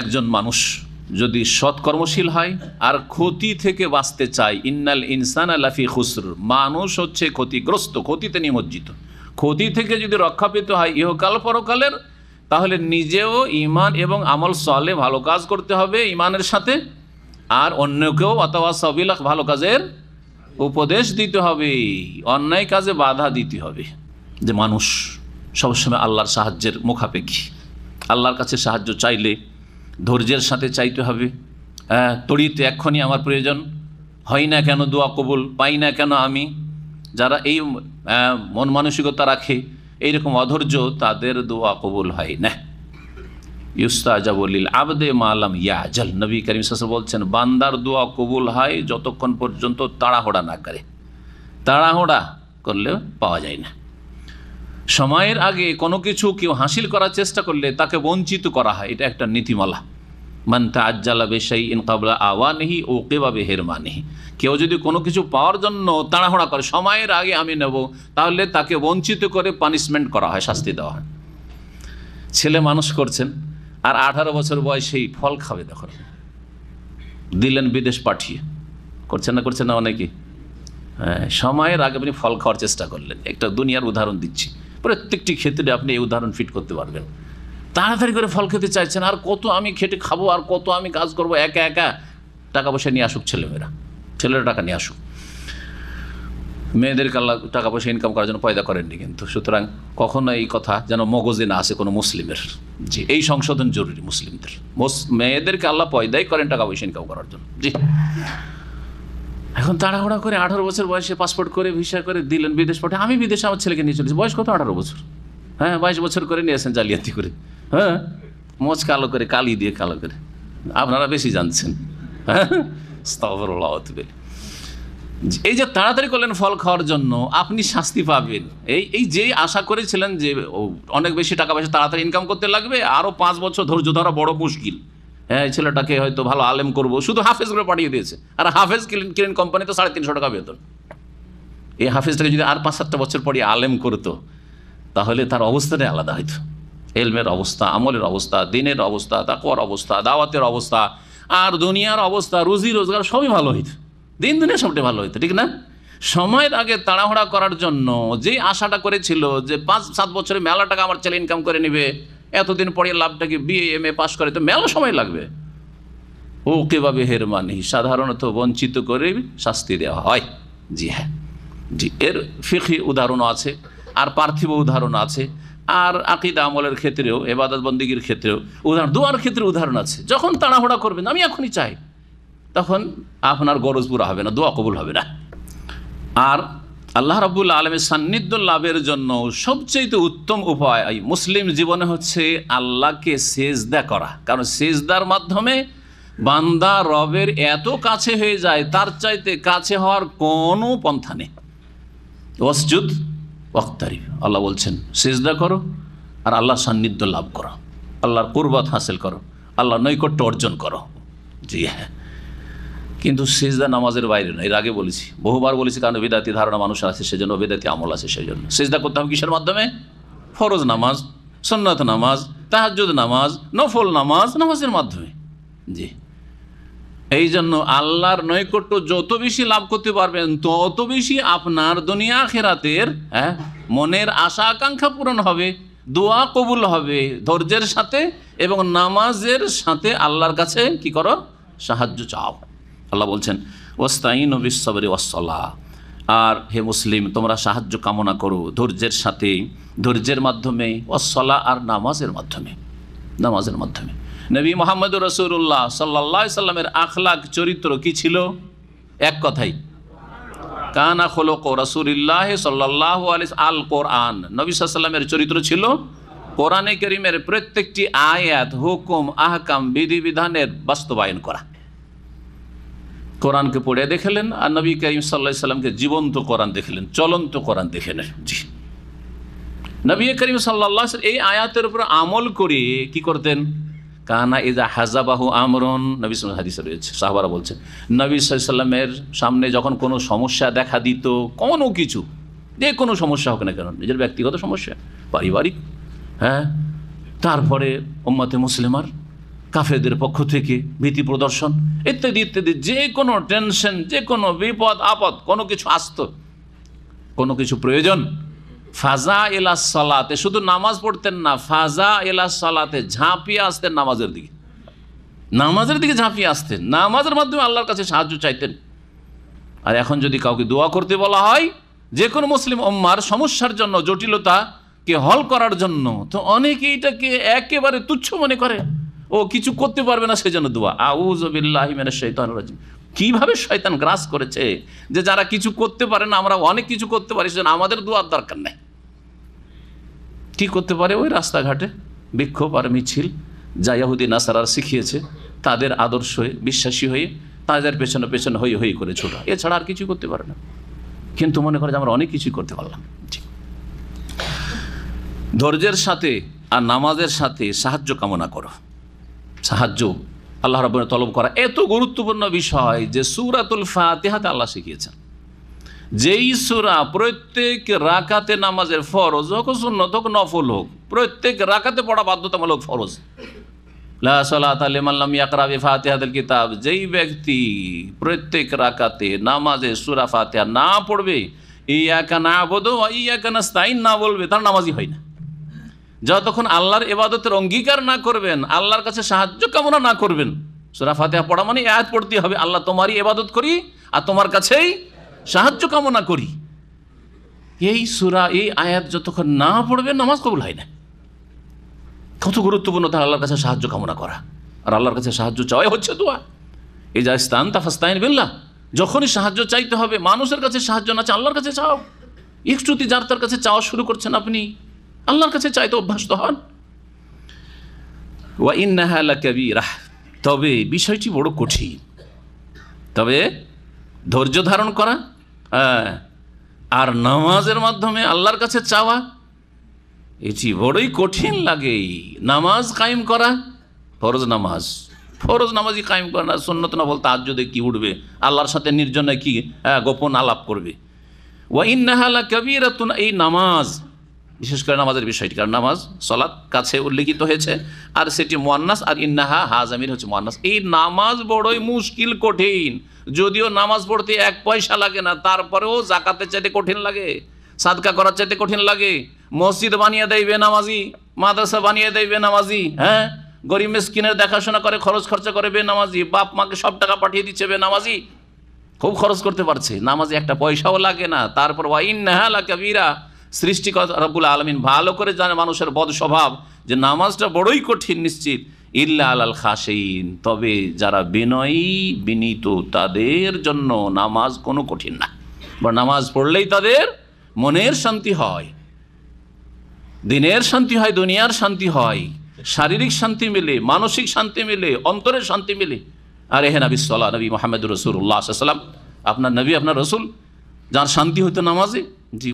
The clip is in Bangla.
একজন মানুষ যদি সৎকর্মশীল হয়, আর ক্ষতি থেকে বাঁচতে চায়, ইন্নাল ইনসান আলাফি খুসর। মানুষ হচ্ছে ক্ষতিগ্রস্ত, ক্ষতিতে নিমজ্জিত। ক্ষতি থেকে যদি রক্ষা পেতে হয় ইহকাল পরকালের, তাহলে নিজেও ইমান এবং আমল সলে ভালো কাজ করতে হবে ইমানের সাথে, আর অন্যকেও অথবা সবিল ভালো কাজের উপদেশ দিতে হবে, অন্যায় কাজে বাধা দিতে হবে। যে মানুষ সবসময় আল্লাহর সাহায্যের মুখাপেক্ষী। আল্লাহর কাছে সাহায্য চাইলে ধৈর্যের সাথে চাইতে হবে। হ্যাঁ তড়িতে এক্ষণি আমার প্রয়োজন। হয় না কেন দোয়া কবুল, পাই না কেন আমি? যারা এই মন মানসিকতা রাখে, এইরকম অধৈর্য তাদের দোয়া কবুল হয় না। ইউস্তাজাবলিল আবদে মালাম ইয়াজল। নবী করিম সাসা বলছেন, বান্দার দোয়া কবুল হয় যতক্ষণ পর্যন্ত তাড়াহুড়া না করে। তাড়াহুড়া করলে পাওয়া যায় না। সময়ের আগে কোনো কিছু কেউ হাসিল করার চেষ্টা করলে তাকে বঞ্চিত করা হয়। এটা একটা নীতিমালা। মানতা তাজ্জালা বেশাই ইন কাবলা আওয়ানিহি ও কেবা বেহেরমানিহি। কেউ যদি কোনো কিছু পাওয়ার জন্য তাড়াহুড়া করে, সময়ের আগে আমি নেব, তাহলে তাকে বঞ্চিত করে পানিশমেন্ট করা হয়, শাস্তি দেওয়া হয়। ছেলে মানুষ করছেন, আর আঠারো বছর বয়সেই ফল খাবে, দেখো। দিলেন বিদেশ পাঠিয়ে। করছেন না করছেন না অনেকে? হ্যাঁ সময়ের আগে আপনি ফল খাওয়ার চেষ্টা করলেন। একটা দুনিয়ার উদাহরণ দিচ্ছি। প্রত্যেকটি ক্ষেত্রে আপনি এই উদাহরণ ফিট করতে পারবেন। তাড়াতাড়ি করে ফল খেতে চাইছেন, আর কত আমি খেটে খাব, আর কত আমি কাজ করব, একা একা টাকা পয়সা নিয়ে আসুক ছেলেমেয়েরা। ছেলেরা টাকা নিয়ে আসুক। মেয়েদেরকে আল্লাহ টাকা পয়সা ইনকাম করার জন্য পয়দা করেননি কিন্তু। সুতরাং কখনো এই কথা যেন মগজে না আসে কোনো মুসলিমের। জি, এই সংশোধন জরুরি মুসলিমদের। মুস- মেয়েদেরকে আল্লাহ পয়দাই করেন টাকা পয়সা ইনকাম করার জন্য। জি। এখন তাড়াহুড়া করে আঠারো বছর বয়সে পাসপোর্ট করে ভিসা করে দিলেন বিদেশ পাঠে আমি বিদেশে আমার ছেলেকে নিয়ে চলেছি বয়স কত? আঠারো বছর। হ্যাঁ বাইশ বছর করে নিয়ে আসেন জালিয়াতি করে। হ্যাঁ মোচ কালো করে, কালি দিয়ে কালো করে। আপনারা বেশি জানছেন। হ্যাঁ এই যে তাড়াতাড়ি করলেন ফল খাওয়ার জন্য, আপনি শাস্তি পাবেন। এই এই যেই আশা করেছিলেন যে অনেক বেশি টাকা পয়সা তাড়াতাড়ি ইনকাম করতে লাগবে আরও পাঁচ বছর ধৈর্য ধরা বড় মুশকিল। হ্যাঁ ছেলেটাকে হয়তো ভালো আলেম করব। শুধু হাফেজ করে পাঠিয়ে দিয়েছে। আর হাফেজ কিলেন কিলেন কোম্পানিতে সাড়ে তিনশো টাকা বেতন। এই হাফেজটাকে যদি আর পাঁচ সাতটা বছর পরে আলেম করতো, তাহলে তার অবস্থাটাই আলাদা হইতো। এলমের অবস্থা, আমলের অবস্থা, দিনের অবস্থা, তাকওয়ার অবস্থা, দাওয়াতের অবস্থা, আর দুনিয়ার অবস্থা, রুজি, রোজগার সবই ভালো হইতো। দিন দিনে সবটাই ভালো হইতো, ঠিক না? সময়ের আগে তাড়াহুড়া করার জন্য যে আশাটা করেছিল যে পাঁচ সাত বছরে মেলা টাকা আমার ছেলে ইনকাম করে নেবে এতদিন পরে লাভটাকে বিএ এম এ পাশ করে, তো মেলা সময় লাগবে। ও কেভাবে হের হেরমানি? সাধারণত বঞ্চিত করে শাস্তি দেওয়া হয়। জি হ্যাঁ। জি, এর ফিখি উদাহরণও আছে, আর পার্থিব উদাহরণ আছে, আর আকিদা আমলের ক্ষেত্রেও এবাদত বন্দীগীর ক্ষেত্রেও উদাহরণ, দোয়ার ক্ষেত্রে উদাহরণ আছে। যখন তাড়াহুড়া করবেন, আমি এখনই চাই, তখন আপনার গরজ পুরা হবে না, দোয়া কবুল হবে না। আর আল্লাহ রাবুল আলমের সান্নিধ্য লাভের জন্য সবচেয়ে উত্তম উপায় মুসলিম জীবনে হচ্ছে আল্লাহকে সেজদা করা। কারণ সেজদার মাধ্যমে বান্দা রবের এত কাছে হয়ে যায়, তার চাইতে কাছে হওয়ার কোনো পন্থা নেই। ওয়াসজুদ ওয়াক্তারি আল্লাহ বলছেন, সেজদা করো আর আল্লাহ সান্নিধ্য লাভ করো। আল্লাহর কুরবাত হাসিল করো আল্লাহ নৈকট্য অর্জন করো। জি হ্যাঁ। কিন্তু সেজদা নামাজের বাইরে নয়। এর আগে বলেছি, বহুবার বলেছি, কারণ বেদাতি ধারণা মানুষ আছে, সেজন্য বেদাতি আমল আছে সেই জন্য সেজদা করতে হবে কিসের মাধ্যমে? ফরজ নামাজ সন্ন্যত নামাজ তাহাজুদ নামাজ, নফল নামাজ, নামাজের মাধ্যমে। জি। এই জন্য আল্লাহর নৈকট্য যত বেশি লাভ করতে পারবেন, তত বেশি আপনার দুনিয়া খেরাতের হ্যাঁ মনের আশা আকাঙ্ক্ষা পূরণ হবে, দোয়া কবুল হবে, ধৈর্যের সাথে এবং নামাজের সাথে আল্লাহর কাছে কি করো? সাহায্য চাও। আল্লাহ বলছেন ওস্তাইন বিশ্বরে ওয়াসলা আর হে মুসলিম, তোমরা সাহায্য কামনা করো ধৈর্যের সাথে, ধৈর্যের মাধ্যমে ওয়াসলা আর নামাজের মাধ্যমে নামাজের মাধ্যমে। নবী মোহাম্মদ রসুল্লাহ সাল্লাহ সাল্লামের আখলাক চরিত্র কি ছিল? এক কথাই, কানা খোলক রসুলিল্লাহ সাল্লাহ আলিস আল কোরআন নবী সাল্লামের চরিত্র ছিল, কোরআনে করিমের প্রত্যেকটি আয়াত, হুকুম, আহকাম, বিধিবিধানের বাস্তবায়ন করা। কোরআনকে পড়ে দেখলেন আর নবী করিম সাল্লাহ সাল্লামকে জীবন্ত কোরআন দেখলেন, চলন্ত কোরআন দেখে নেন। জি। নবী করিম সাল্লাহ এই আয়াতের উপর আমল করে কি করতেন? কানা ইজা হাজাবাহু আমরন, নবী সাল হাদিসে রয়েছে, সাহবারা বলছেন, নবী সাল্লামের সামনে যখন কোনো সমস্যা দেখা দিত, কোনো কিছু, যে কোনো সমস্যা হোক না কেন, নিজের ব্যক্তিগত সমস্যা, পারিবারিক হ্যাঁ তারপরে ওম্মতে মুসলিমার কাফেরদের পক্ষ থেকে ভীতি প্রদর্শন, ইত্যাদি ইত্যাদি, যে কোনো টেনশন, যে কোনো বিপদ, আপদ, কোনো কিছু আসত, কোনো কিছু প্রয়োজন, ফাজা এলা সালাতে, শুধু নামাজ পড়তেন না, ফাজা এলা সালাতে ঝাঁপিয়ে আসতেন নামাজের দিকে। নামাজের দিকে ঝাঁপিয়ে আসতেন, নামাজের মাধ্যমে আল্লাহর কাছে সাহায্য চাইতেন। আর এখন যদি কাউকে দোয়া করতে বলা হয়, যে কোনো মুসলিম উম্মার সমস্যার জন্য জটিলতাকে হল করার জন্য, তো অনেকে এটাকে একেবারে তুচ্ছ মনে করে। ও কিছু করতে পারবে না সেজন্য দোয়া। আউজবিল্লাহিমের শৈতান কীভাবে শয়তান গ্রাস করেছে যে যারা কিছু করতে পারে না, আমরা অনেক কিছু করতে পারি, সেজন্য আমাদের দোয়ার দরকার নেই। কি করতে পারে ওই রাস্তাঘাটে? বিক্ষোভ আর মিছিল, যা ইয়াহুদি নাসারার শিখিয়েছে, তাদের আদর্শ হয়ে, বিশ্বাসী হয়ে, তাদের পেছনে পেছনে হয়ে হয়ে করে ছোটা। এছাড়া আর কিছু করতে পারে না। কিন্তু মনে করে যে আমরা অনেক কিছুই করতে পারলাম। ধৈর্যের সাথে আর নামাজের সাথে সাহায্য কামনা করো। সাহায্য, আল্লাহ রবের তলব করা এত গুরুত্বপূর্ণ বিষয় যে সুরাতুল ফাতিহাতে আল্লাহ শিখিয়েছেন। যেই সুরা প্রত্যেক রাকাতে নামাজের ফরজ হোক সুন্নত হোক, নফল হোক, প্রত্যেক রাকাতে পড়া বাধ্যতামূলক ফরজ। কিতাব, যেই ব্যক্তি প্রত্যেক রাকাতে নামাজে সূরা ফাতিহা না পড়বে, ইয়াকা নাবুদু ওয়া ইয়াকা নাস্তাইন না বলবে, তার নামাজই হয় না। যতক্ষণ আল্লাহর এবাদতের অঙ্গীকার না করবেন, আল্লাহর কাছে সাহায্য কামনা না করবেন, সুরা ফাতিহা পড়া মানে আয়াত পড়তে হবে, আল্লাহ তোমারই এবাদত করি আর তোমার কাছেই সাহায্য কামনা করি। এই সুরা, এই আয়াত যতক্ষণ না পড়বে, নামাজ কবুল হয় না। কত গুরুত্বপূর্ণ তার আল্লাহর কাছে সাহায্য কামনা করা। আর আল্লাহর কাছে সাহায্য চাওয়াই হচ্ছে দোয়া। এই যা স্থান তাফাস্তাইন বিল্লাহ। যখনই সাহায্য চাইতে হবে, মানুষের কাছে সাহায্য না চাই আল্লাহর কাছে চাও। একটুতি যার তার কাছে চাওয়া শুরু করছেন আপনি আল্লাহর কাছে চাইতে অভ্যস্ত হন। ওয়া ইন্নাহালা কাবীরাহ তবে বিষয়টি বড় কঠিন। তবে ধৈর্য ধারণ করা হ্যাঁ আর নামাজের মাধ্যমে আল্লাহর কাছে চাওয়া এটি বড়ই কঠিন লাগে। নামাজ কায়েম করা ফরজ নামাজ। ফরজ নামাজই কায়েম করে না সন্ন্যত না বলতে আজ যদি কি উঠবে? আল্লাহর সাথে নির্জনে কি হ্যাঁ, গোপন আলাপ করবে? ওয়া ইন্নাহালা কবিরাতুন এই নামাজ বিশেষ করে নামাজের বিষয়টি, কারণ নামাজ, সলাৎ কাছে উল্লেখিত হয়েছে। আর সেটি মোয়ান্নাস আর ইন্নাহা হাজামির হচ্ছে মোয়ান্নাস। এই নামাজ বড়ই মুশকিল, কঠিন। যদিও নামাজ পড়তে এক পয়সা লাগে না, তারপরেও জাকাতের চাইতে কঠিন লাগে, সাদকা করার চাইতে কঠিন লাগে। মসজিদ বানিয়ে দেয় বেনামাজি, মাদ্রাসা বানিয়ে দেয় বেনামাজি হ্যাঁ? গরিব মিসকিনের দেখাশোনা করে, খরচ খরচা করে বেনামাজি, বাপ মাকে সব টাকা পাঠিয়ে দিচ্ছে বেনামাজি, খুব খরচ করতে পারছে। নামাজে একটা পয়সাও লাগে না, তারপর ওয়াইন নাহালা কবিরা সৃষ্টিকর্তা রব্বুল আলমিন ভালো করে জানে মানুষের বদ স্বভাব যে নামাজটা বড়ই কঠিন নিশ্চিত। ইল্লা আলাল খাসেইন তবে যারা বিনয়ী, বিনীত, তাদের জন্য নামাজ কোনো কঠিন না। বা নামাজ পড়লেই তাদের মনের শান্তি হয়, দিনের শান্তি হয়, দুনিয়ার শান্তি হয়, শারীরিক শান্তি মিলে, মানসিক শান্তি মিলে, অন্তরের শান্তি মিলে। আর এহে নবী সাল্লাহ নবী মোহাম্মদ রসুল্লাহ সাল্লাম, আপনার নবী, আপনার রসুল, যার শান্তি হইতো নামাজে, জি।